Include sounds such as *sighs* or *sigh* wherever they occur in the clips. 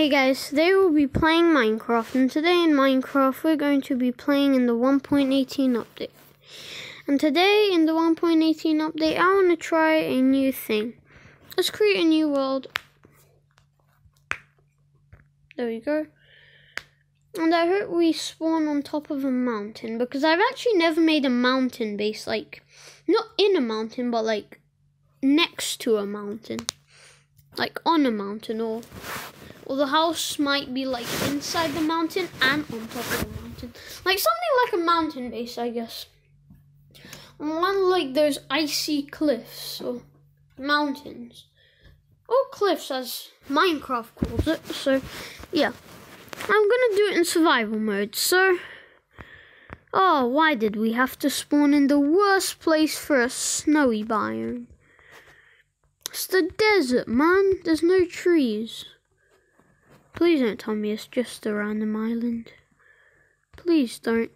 Hey guys, today we'll be playing Minecraft, and today in Minecraft we're going to be playing in the 1.18 update. And today in the 1.18 update, I want to try a new thing. Let's create a new world. There we go. And I hope we spawn on top of a mountain, because I've actually never made a mountain base, like, not in a mountain, but like, next to a mountain. Like, on a mountain, or the house might be like inside the mountain and on top of the mountain. Like something like a mountain base, I guess. One like those icy cliffs or mountains. Or cliffs as Minecraft calls it. So yeah. I'm gonna do it in survival mode, so Oh, why did we have to spawn in the worst place for a snowy biome? It's the desert, man. There's no trees. Please don't tell me it's just a random island. Please don't.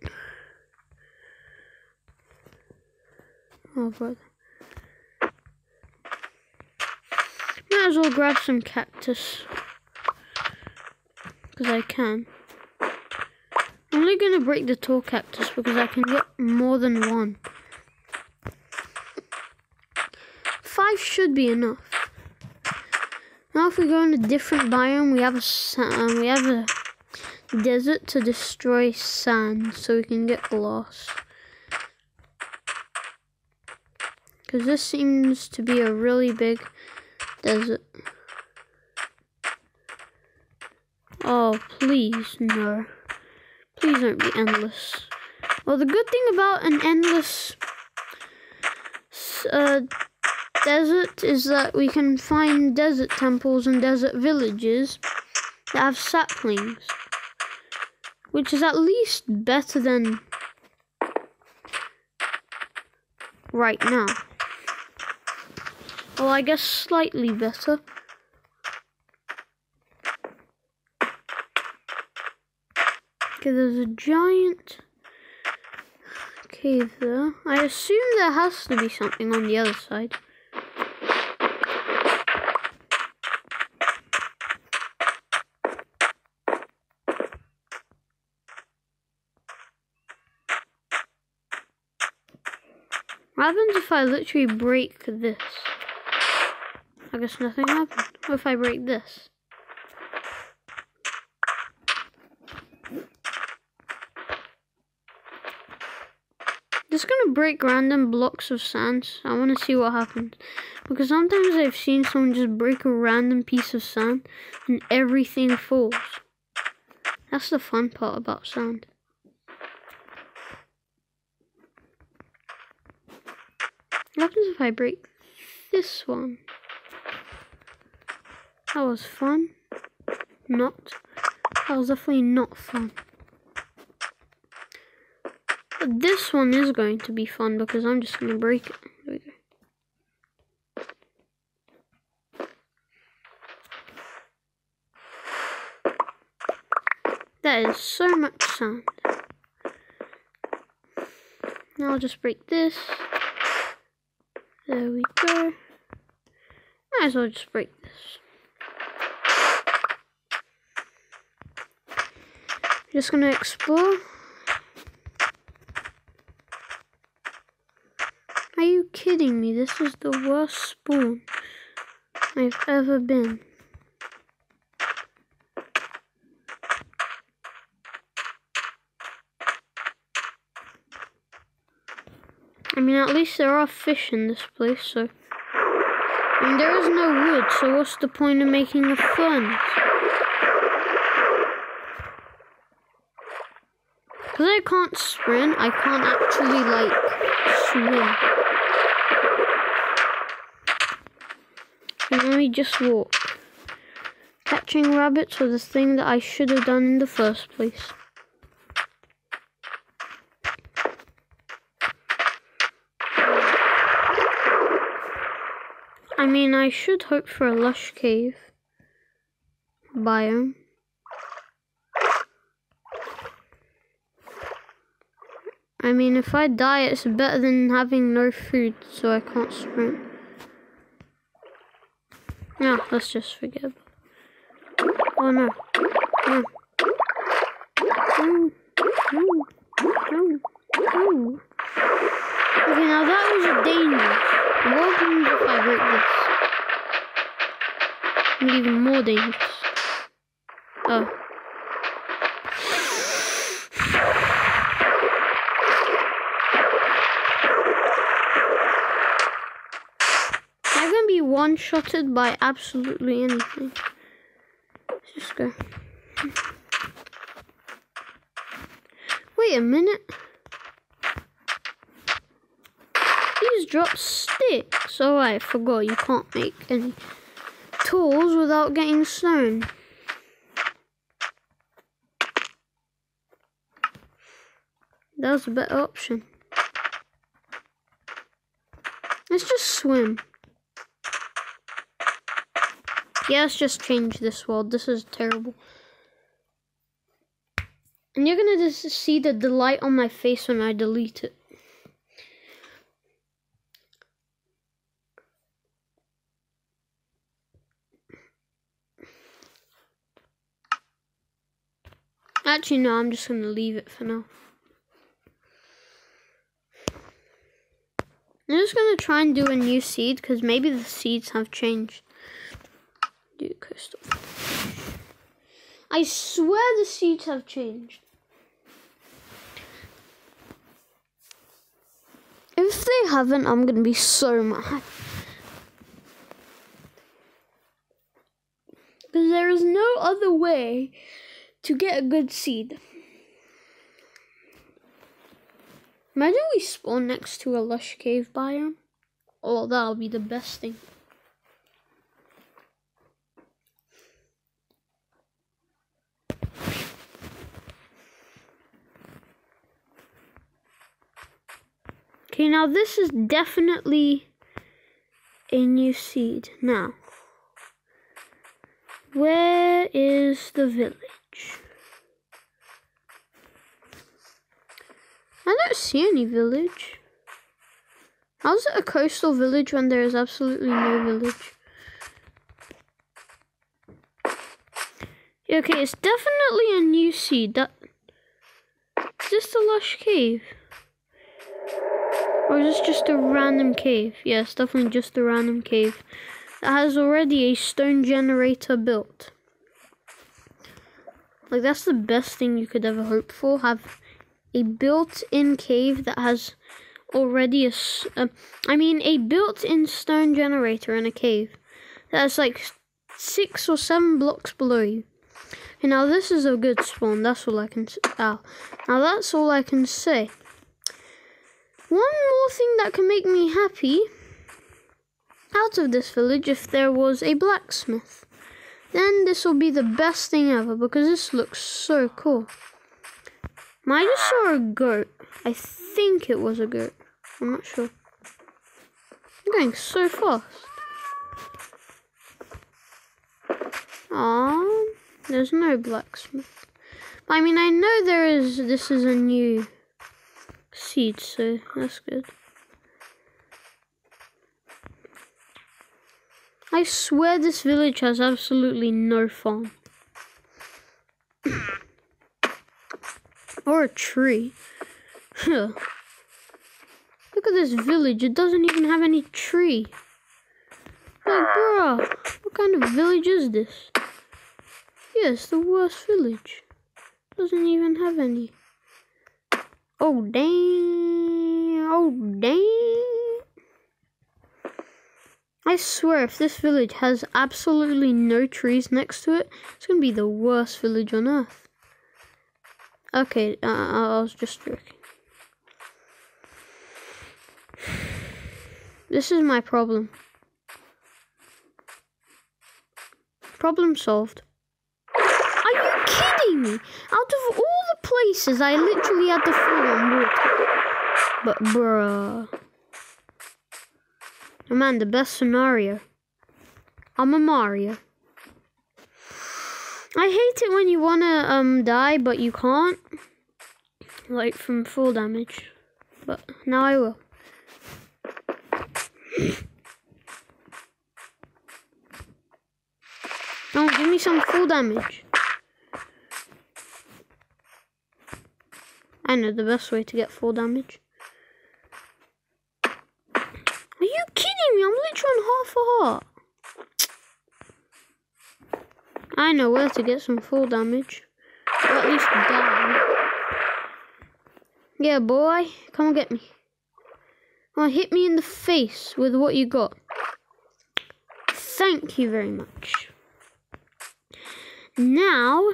Oh, brother. Might as well grab some cactus. Because I can. I'm only going to break the tall cactus because I can get more than one. Five should be enough. Now if we go in a different biome, we have a um, we have a desert to destroy sand, so we can get lost. Because this seems to be a really big desert. Oh, please, no. Please don't be endless. Well, the good thing about an endless uh, desert is that we can find desert temples and desert villages that have saplings. Which is at least better than right now. Well, I guess slightly better. Okay, there's a giant cave there. I assume there has to be something on the other side. What happens if I literally break this? I guess nothing happens. What if I break this? Just gonna break random blocks of sand. I wanna see what happens. Because sometimes I've seen someone just break a random piece of sand and everything falls. That's the fun part about sand. What happens if I break this one? That was fun. Not. That was definitely not fun. But this one is going to be fun because I'm just going to break it. There we go. That is so much sound. Now I'll just break this. There we go. Might as well just break this. Just gonna explore. Are you kidding me? This is the worst spawn I've ever been. I mean, at least there are fish in this place, so... I mean, there is no wood, so what's the point of making a furnace? Because I can't sprint, I can't actually, like, swim. Can only just walk. Catching rabbits was the thing that I should have done in the first place. I mean, I should hope for a lush cave biome. I mean, if I die, it's better than having no food, so I can't sprint. Yeah, let's just forget. Oh no. No. No. No. No. No. Okay, now that was a danger. What happens if I break this? And even more dangerous. Oh. I'm gonna be one-shotted by absolutely anything. Let's just go. Wait a minute. Drop sticks. Oh, I forgot you can't make any tools without getting stone. That was a better option. Let's just swim. Yeah, let's just change this world. This is terrible. And you're gonna just see the delight on my face when I delete it. Actually, no, I'm just gonna leave it for now. I'm just gonna try and do a new seed because maybe the seeds have changed. Do crystal. I swear the seeds have changed. If they haven't, I'm gonna be so mad. Because there is no other way to get a good seed. Imagine we spawn next to a lush cave biome. Oh, that'll be the best thing. Okay, now this is definitely a new seed. Now, where is the village? I don't see any village. How's it a coastal village when there is absolutely no village? Okay, it's definitely a new seed. That is this the lush cave? Or is this just a random cave? Yes, definitely just a random cave that has already a stone generator built. Like that's the best thing you could ever hope for. Have a built-in cave that has already a, uh, I mean a built-in stone generator in a cave that's like six or seven blocks below you. And now this is a good spawn. That's all I can. Ah, now that's all I can say. One more thing that can make me happy out of this village if there was a blacksmith. Then this will be the best thing ever because this looks so cool. I just saw a goat. I think it was a goat. I'm not sure. I'm going so fast. Ah, there's no blacksmith. I mean, I know there is. This is a new seed, so that's good. I swear this village has absolutely no farm. Or a tree. Look at this village. It doesn't even have any tree. Like, bruh, what kind of village is this? Yes, the worst village. Doesn't even have any. Oh, dang. Oh, dang. I swear, if this village has absolutely no trees next to it, it's going to be the worst village on earth. Okay, uh, I was just joking. This is my problem. Problem solved. Are you kidding me? Out of all the places, I literally had to fall on water. But bruh. Man, the best scenario. I'm a Mario. I hate it when you wanna um die but you can't. Like from full damage. But now I will. Oh, give me some full damage. I know the best way to get full damage. Are you kidding me? I'm literally on half a heart. I know where to get some full damage. Or at least die. Yeah, boy. Come and get me. Oh, hit me in the face with what you got. Thank you very much. Now,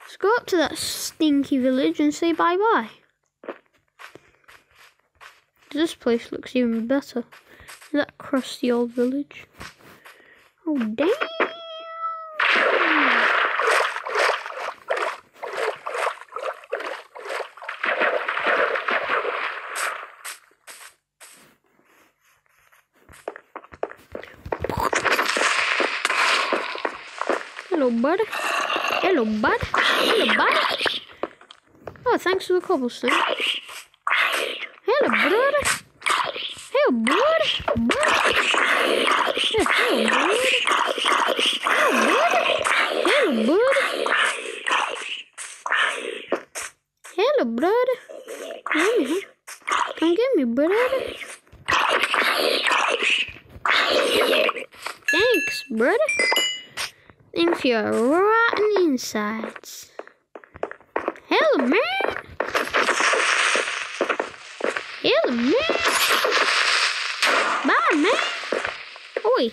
let's go up to that stinky village and say bye-bye. This place looks even better. That crusty old village. Oh, damn! Hello, bud. Hello, bud. Hello, bud. Oh, thanks for the cobblestone. Hello, brother. Hello, bud. Bud. Hello, bud. Hello, bud. Hello, brother. Come here. Come get me, brother. Thanks, brother. Thanks for your rotten insides. Hello, man. Hello, man. Bye, man. Oi.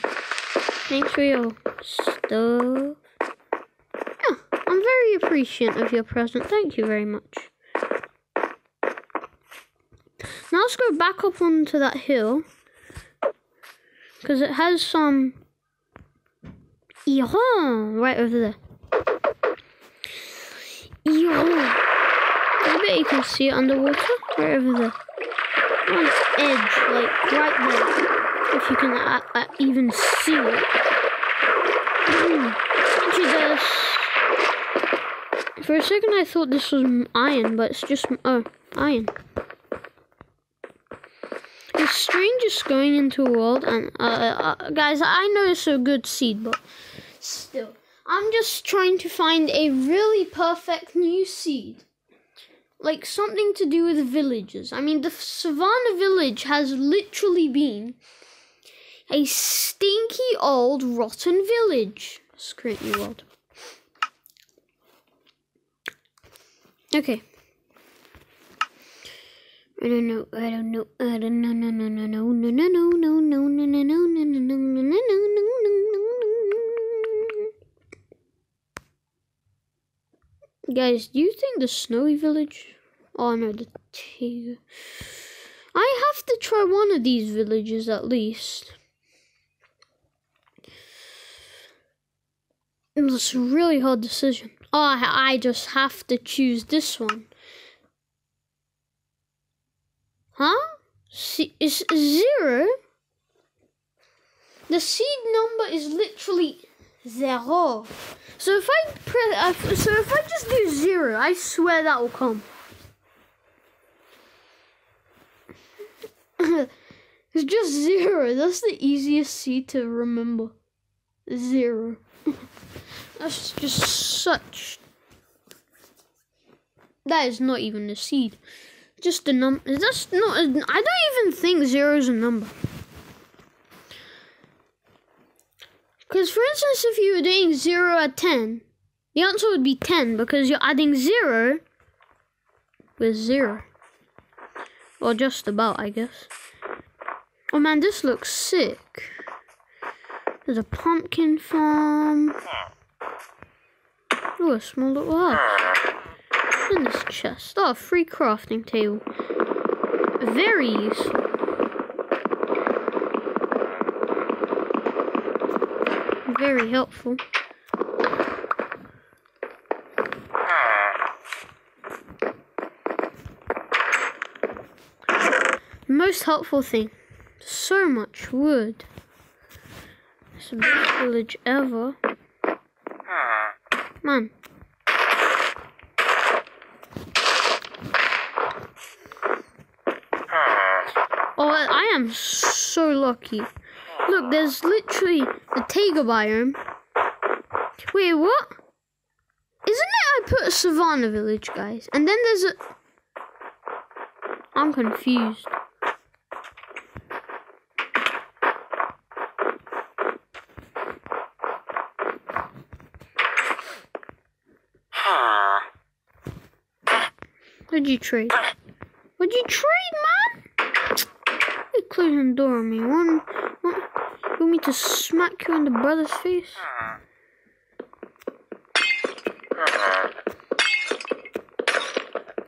Thanks for your stuff. Yeah, I'm very appreciative of your present. Thank you very much. Now let's go back up onto that hill. Because it has some Ihon, right over there. Ihon. I bet you can see it underwater, right over there. On the edge, like right there. If you can uh, uh, even see it. Mm. There's... For a second I thought this was iron, but it's just, oh, iron. It's strange just going into a world, and uh, uh, guys, I know it's a good seed, but still, I'm just trying to find a really perfect new seed, like something to do with villages. I mean, the Savannah village has literally been a stinky old rotten village. Screw you, world. Okay. I don't know. I don't know. I don't know. No. No. No. No. No. No. No. No. No. No. No. No. No. No. No. No. No. No. Guys, do you think the snowy village? Oh no, the taiga. I have to try one of these villages at least. It's a really hard decision. Oh, I, just have to choose this one. Huh? See, it's zero? The seed number is literally zero. So if I press, uh, so if I just do zero, I swear that will come. *laughs* it's just zero. That's the easiest seed to remember. Zero. *laughs* That's just such. That is not even a seed. Just a number. That's not. I don't even think zero is a number. Because, for instance, if you were doing 0 at 10, the answer would be 10 because you're adding 0 with 0. Or just about, I guess. Oh man, this looks sick. There's a pumpkin farm. Oh, a small little house. In this chest. Oh, free crafting table. Very useful. Very helpful. Most helpful thing. So much wood. It's the best village ever. Man. Oh, I am so lucky. Look, there's literally the taiga biome. Wait, what? Isn't it I put a savannah village, guys? And then there's a... I'm confused. What'd you trade? What'd you trade, man? You closing the door on me. One, want me to smack you in the brother's face?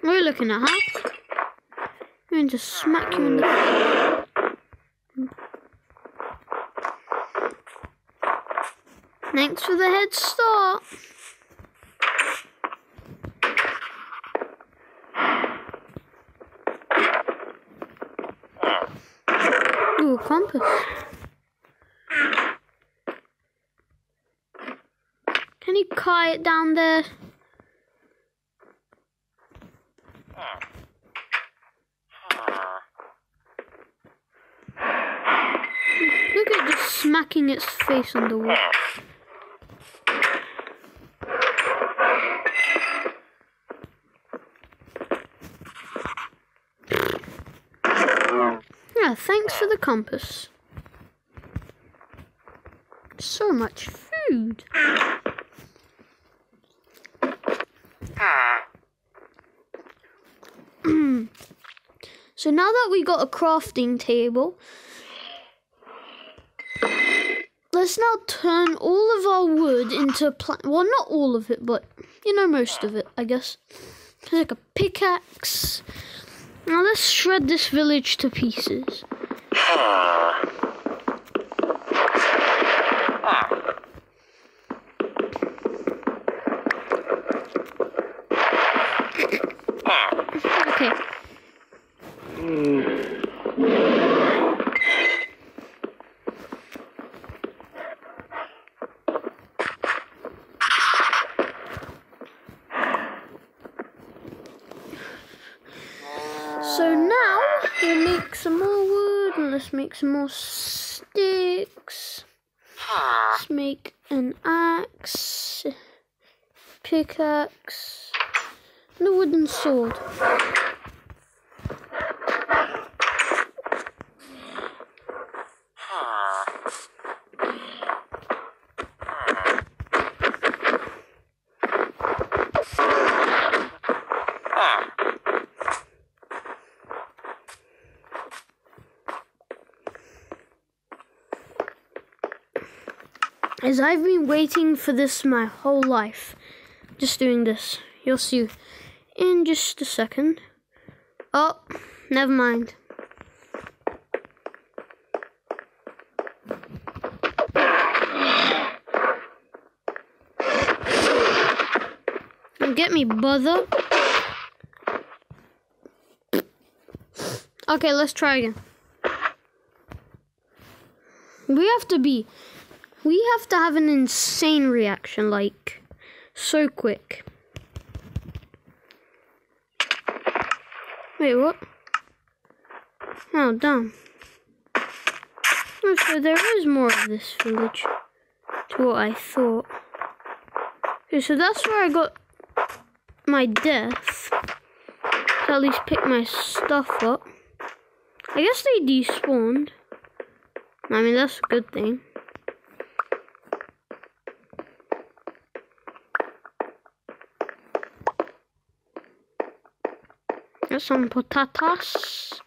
What are you looking at, huh? I'm going to smack you in the... face. Thanks for the head start. Ooh, a compass. Can you kite down there? Look at just smacking its face on the wall. Yeah, thanks for the compass. So much food. So now that we got a crafting table, let's now turn all of our wood into pla- well, not all of it, but you know most of it, I guess. Like a pickaxe. Now let's shred this village to pieces. Okay. So now we'll make some more wood and let's make some more sticks. Let's make an axe, pickaxe, and a wooden sword. As I've been waiting for this my whole life. Just doing this. You'll see in just a second. Oh, never mind. Get me, brother. Okay, let's try again. We have to be we have to have an insane reaction, like, so quick. Wait, what? Oh, damn. Oh, so there is more of this village to what I thought. Okay, so that's where I got my death. To at least pick my stuff up. I guess they despawned. I mean, that's a good thing. Got some potatoes.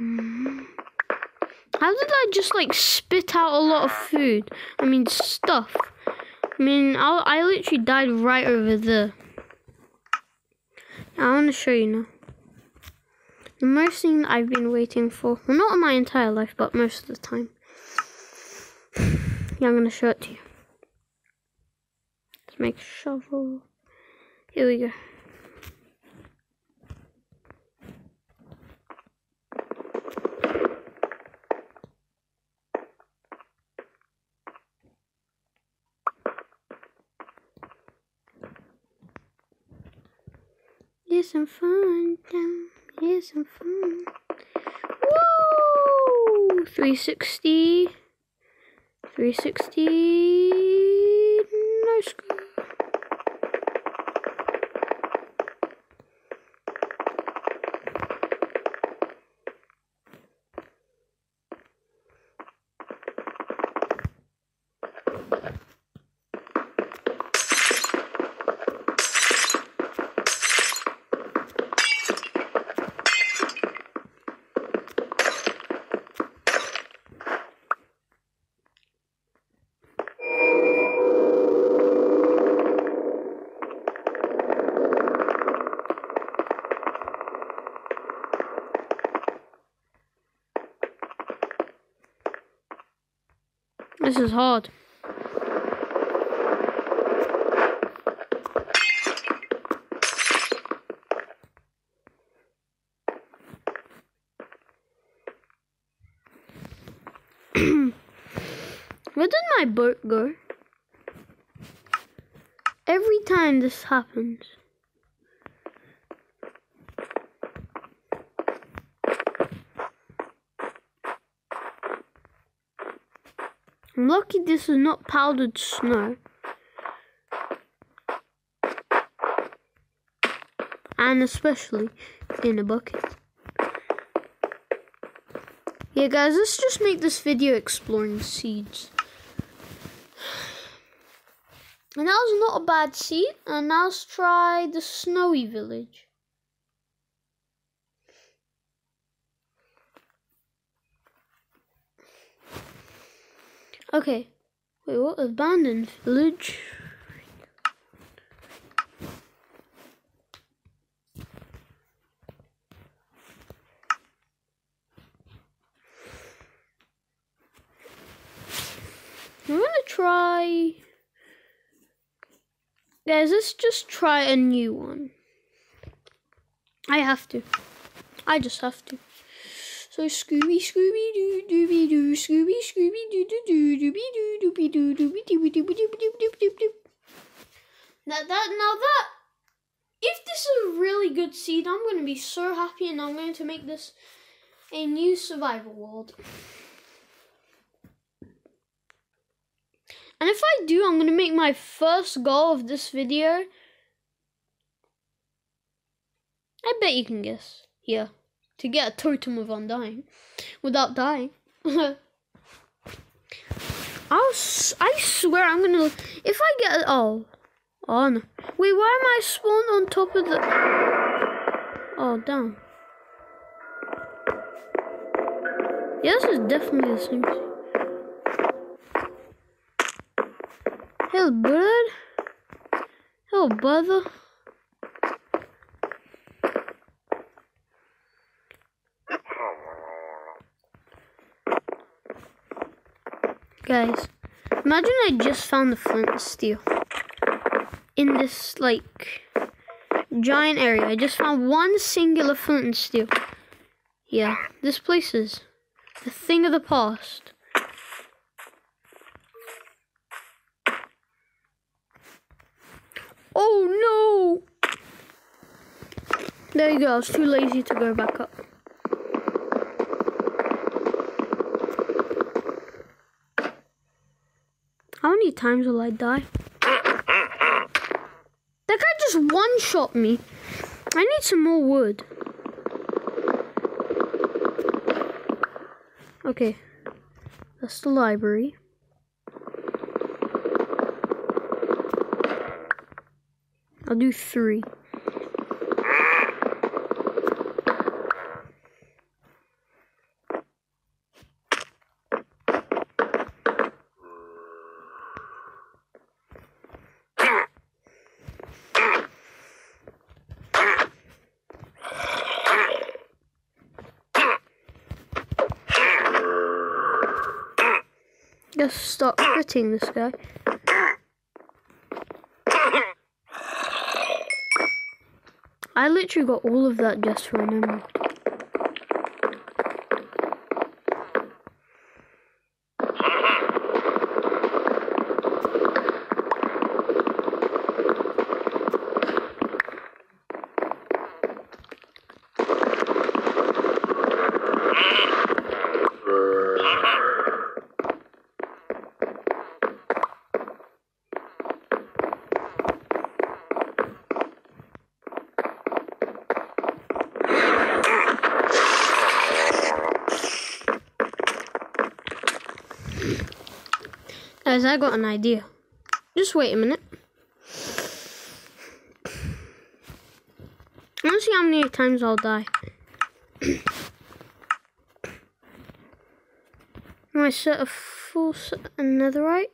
Mm. How did I just like spit out a lot of food? I mean stuff. I mean, I, I literally died right over there. I want to show you now. The most thing that I've been waiting for, well, not my entire life, but most of the time. *sighs* yeah, I'm going to show it to you. Let's make a shovel. Here we go. Here's some fun, down. Here's some fun. Woo! 360. 360. This is hard. *coughs* Where did my boat go? Every time this happens. Lucky this is not powdered snow. And especially in a bucket. Yeah guys, let's just make this video exploring seeds. And that was not a bad seed. And now let's try the snowy village. Okay. Wait, what? Abandoned village? I'm gonna try. Guys, let's just try a new one. I have to. I just have to. So Scooby Scooby Doo Dooby Doo Scooby Scooby Doo Doo Doo Dooby Doo Dooby Doo Dooby Dooby Dooby Dooby Dooby Dooby Dooby Now that now that if this is a really good seed, I'm gonna be so happy and I'm going to make this a new survival world. And if I do, I'm going to make my first goal of this video. I bet you can guess. Yeah. To get a totem of undying. Without dying. *laughs* I'll, s- I swear I'm to... If I get... Oh. Oh, no. Wait, why am I spawned on top of the... Oh, damn. Yeah, this is definitely the same thing. Hello, bird. Hello, brother. Guys, imagine I just found the flint and steel in this like giant area. I just found one singular flint and steel. Yeah, this place is the thing of the past. Oh no! There you go, I was too lazy to go back up. How many times will I die? That guy just one shot me. I need some more wood. Okay, that's the library. I'll do three. Stop this guy. *coughs* I literally got all of that just for an emerald. Guys, I got an idea. Just wait a minute. I Let's see how many times I'll die. *coughs* I set a full set of netherite.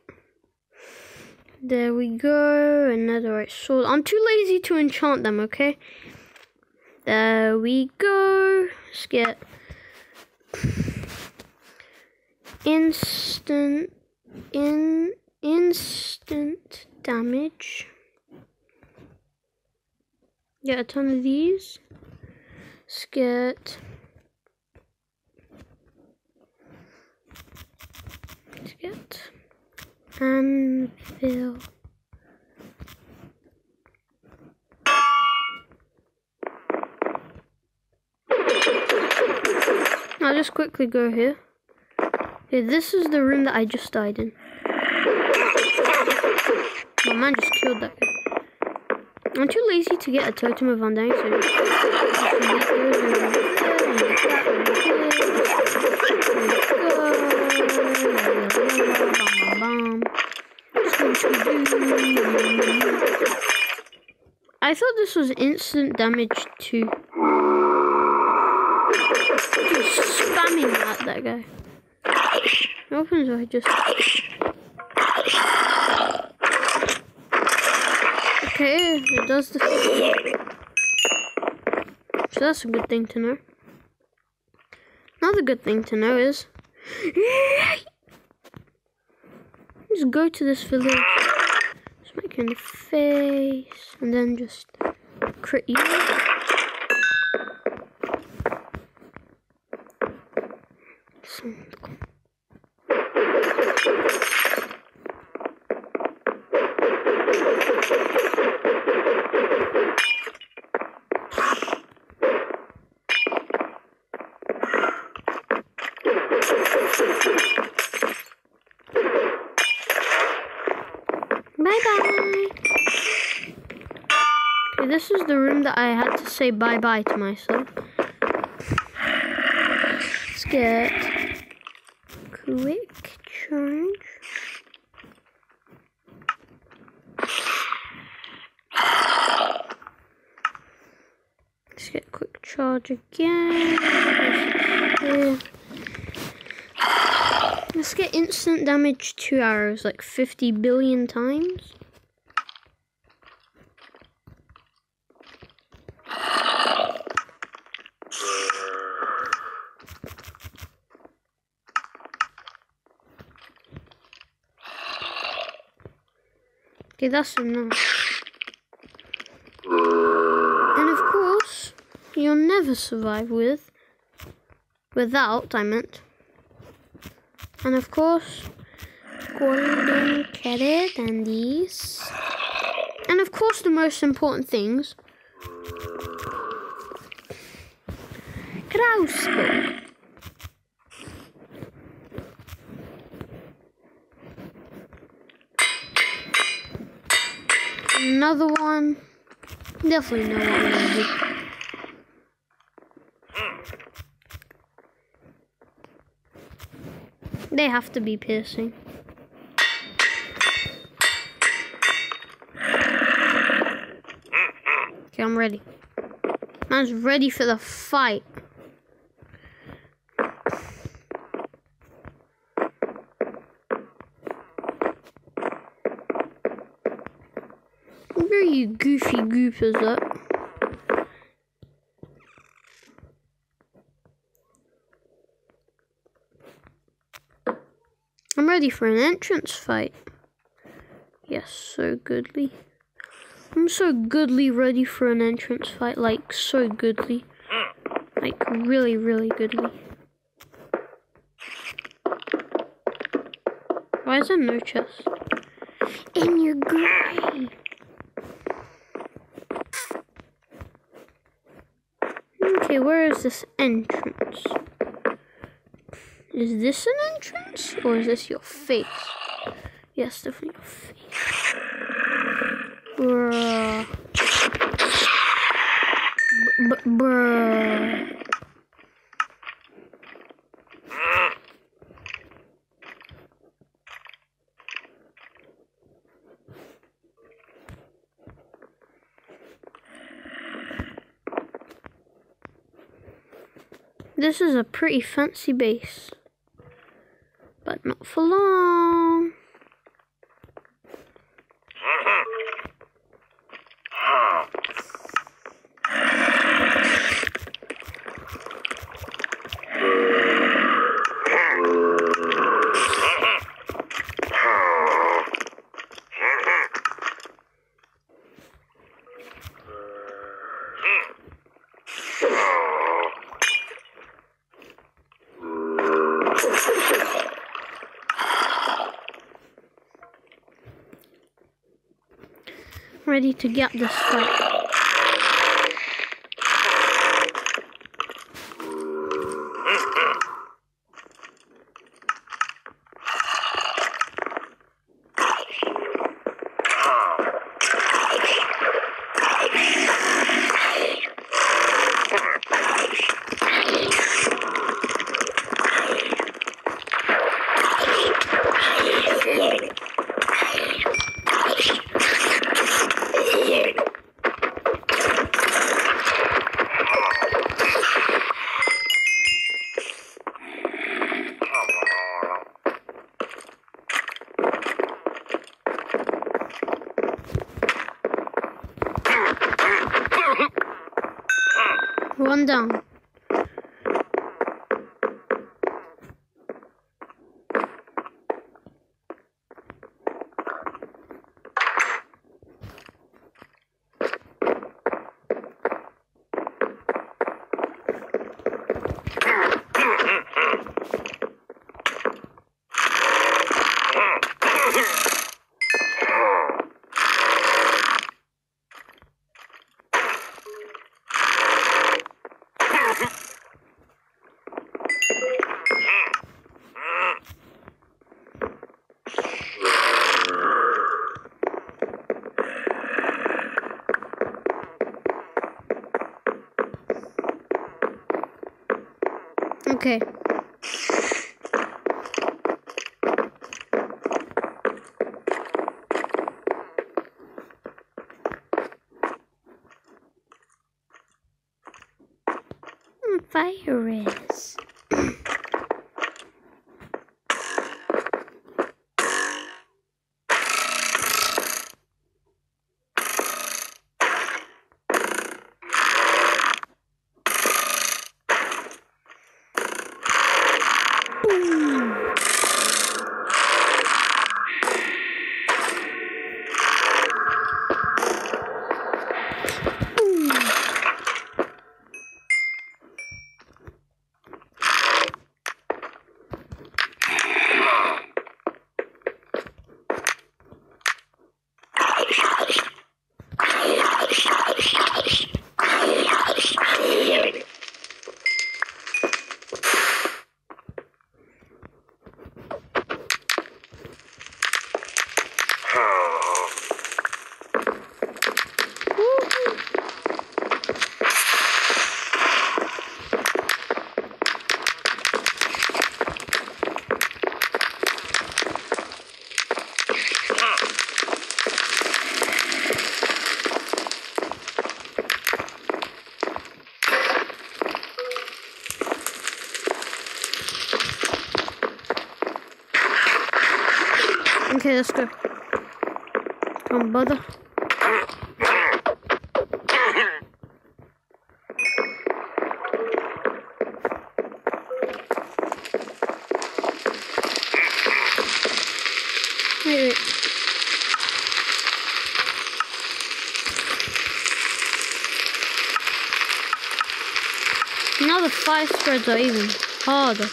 There we go, a netherite sword. I'm too lazy to enchant them, okay? There we go. Let's get *coughs* instant in instant damage. Get a ton of these. Let's get let's anvil. I'll just quickly go here. Okay, this is the room that I just died in. My man just killed that guy. I'm too lazy to get a totem of undying, so I thought this was instant damage too. Just spamming at that guy. Happens I just... Okay, it does the So that's a good thing to know. Another good thing to know is... Just go to this village. Smack in the face. And then just crit you. Bye-bye. Okay, this is the room that I had to say bye-bye to myself. Let's get quick charge. Let's get quick charge again. Let's get instant damage two arrows like 50 billion times. Okay, that's enough. And of course, you'll never survive with, without, I meant. And of course, golden carrot and these. And of course, the most important things. Crossbow. Another one. Definitely know what I'm gonna do. They have to be piercing. Okay, I'm ready. Man's ready for the fight. Where are you I'm ready for an entrance fight. Yes, so goodly. I'm so goodly ready for an entrance fight, like so goodly. Like really, really goodly. Why is there no chest? In your grave. Okay, where is this entrance? Is this an entrance? Or is this your face? Yes, definitely your face. Bruh. B bruh. This is a pretty fancy base. But not for long. Ready to get this fight. One down. Okay. Virus. Okay, let's go. Come brother. Wait. Now the five spreads are even harder.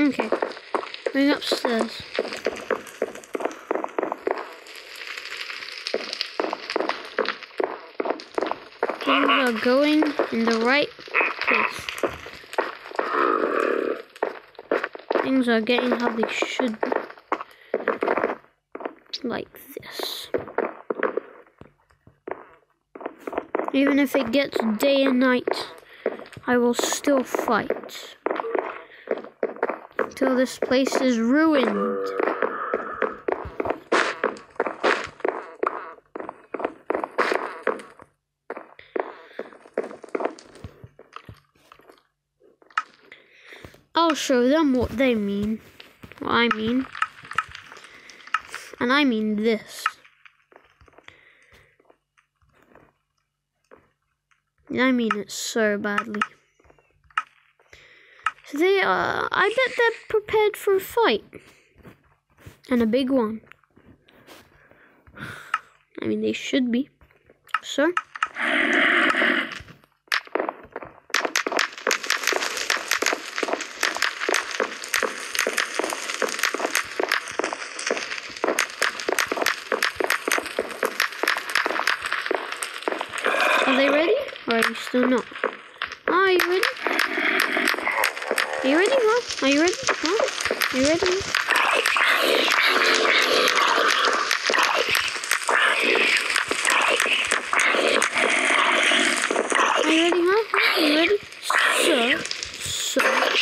Okay. Going upstairs. Things are going in the right place. things are getting how they should be. Like this. Even if it gets day and night, I will still fight. Until this place is ruined. Show them what they mean. What I mean. And I mean this. I mean it so badly. So they are, uh, I bet they're prepared for a fight. And a big one. I mean, they should be. Sir? still not. Are you ready? Are you ready, huh? Are you ready? Huh? Are you ready? Are you ready, huh? Are you ready? So, so.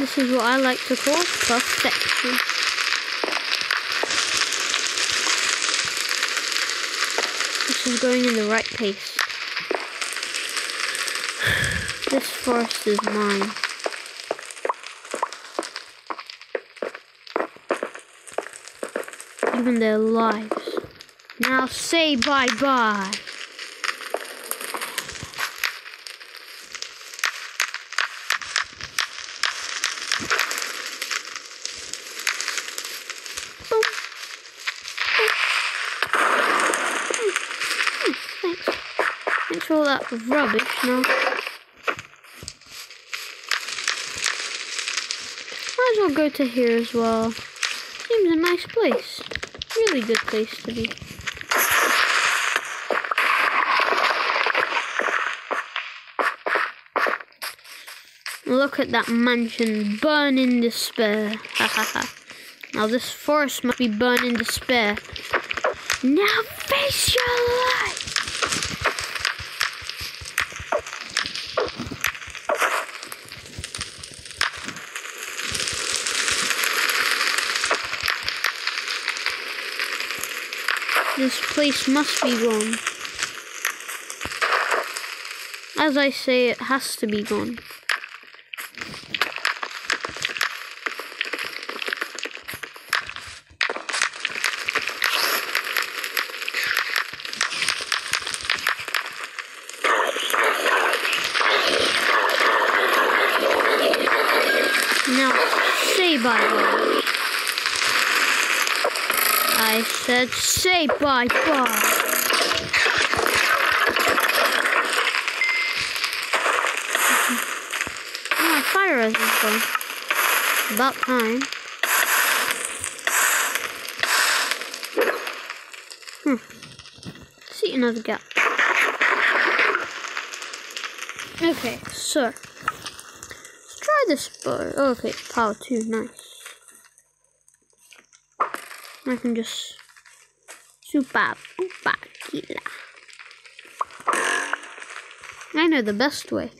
This is what I like to call perfection. This is going in the right pace. This forest is mine. Even their lives. Now say bye-bye. That rubbish now. Might as well go to here as well. Seems a nice place. Really good place to be. Look at that mansion burn in despair. Ha ha ha. Now this forest must be burned in despair. Now face your life. This place must be gone. As I say, it has to be gone. Now, say bye-bye. I bye. *laughs* Oh, my fire is gone. About time. Hmm. See another gap. Okay, so let's try this bow. Okay, power two, nice. I can just super killer. I know the best way.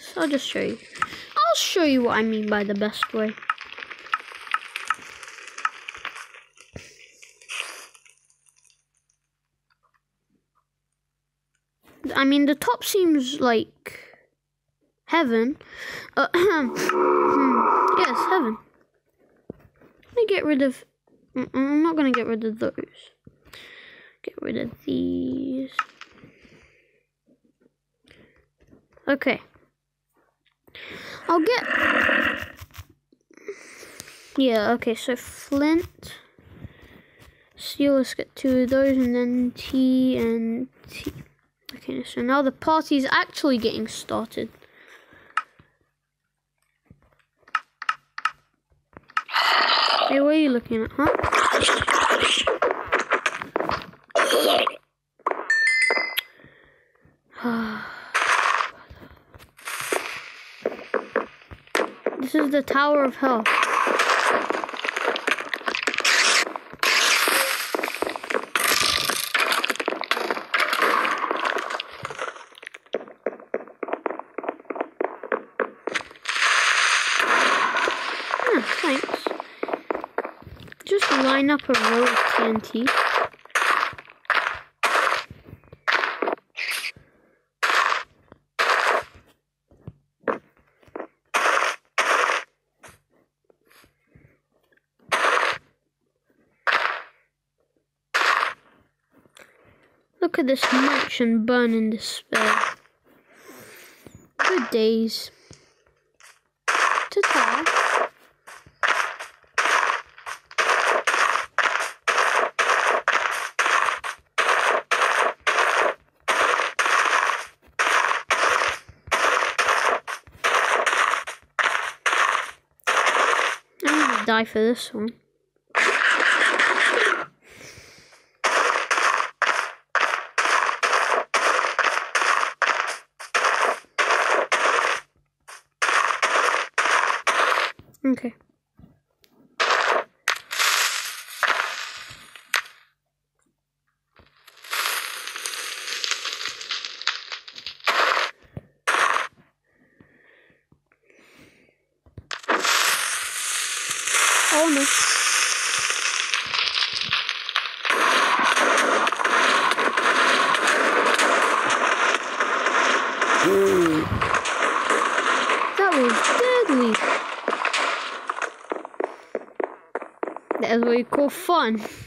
So I'll just show you. I'll show you what I mean by the best way. I mean, the top seems like heaven. Uh, *clears throat* hmm, yes, heaven. Let me get rid of I'm not going to get rid of those. Get rid of these. Okay. I'll get... Yeah, okay, so flint, Steel, let's get two of those, and then T and T. Okay, so now the party's actually getting started. Hey, what are you looking at, huh? *sighs* this is the Tower of Hell. Ah. Just line up a row of TNT. Look at this mansion burn in despair. Good days. Ta-ta. Die for this one. Okay. Oh no. That was deadly. That